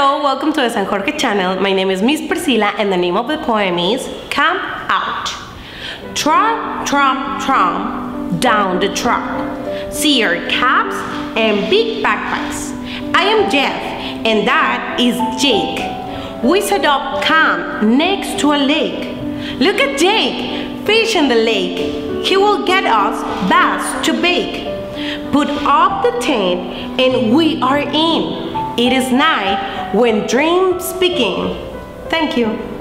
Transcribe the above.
Hello, welcome to the San Jorge channel. My name is Miss Priscilla and the name of the poem is Camp Out. Trot, trot, trot, down the track. See your caps and big backpacks. I am Jeff and that is Jake. We set up camp next to a lake. Look at Jake, fish in the lake. He will get us bass to bake. Put up the tent and we are in. It is night when dreams begin. Thank you.